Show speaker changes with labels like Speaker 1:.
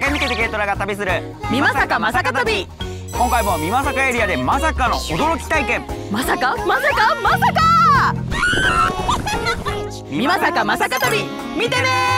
Speaker 1: 駆け抜けて軽トラが旅する
Speaker 2: 美まさかまさか旅
Speaker 1: 今回も美まさかエリアでまさかの驚き体験。
Speaker 2: まさか？まさか？まさか？美まさかまさか旅。見てね